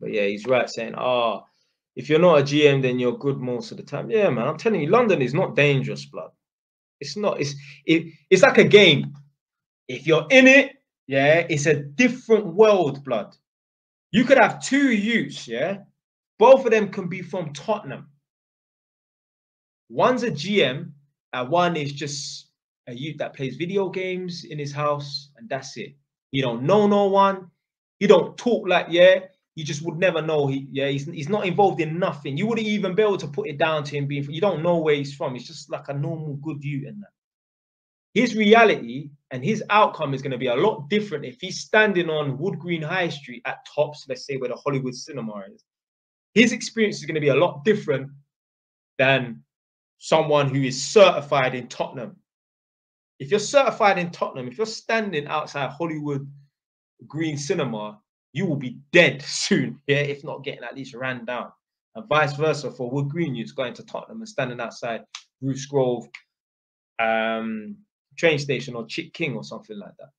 But yeah, he's right saying, oh, if you're not a GM, then you're good most of the time. Yeah, man. I'm telling you, London is not dangerous, blood. It's not. It's it, it's like a game. If you're in it, yeah, it's a different world, blood. You could have two youths, yeah. Both of them can be from Tottenham. One's a GM, and one is just a youth that plays video games in his house, and that's it. You don't know no one. You don't talk like yeah you just would never know. He, yeah, he's, he's not involved in nothing. You wouldn't even be able to put it down to him being. You don't know where he's from. He's just like a normal good youth and that. His reality and his outcome is going to be a lot different if he's standing on Wood Green High Street at Tops, let's say where the Hollywood Cinema is. His experience is going to be a lot different than someone who is certified in Tottenham. If you're certified in Tottenham, if you're standing outside Hollywood Green Cinema you will be dead soon, yeah, if not getting at least ran down. And vice versa for Wood Green youths going to Tottenham and standing outside Bruce Grove um, train station or Chick King or something like that.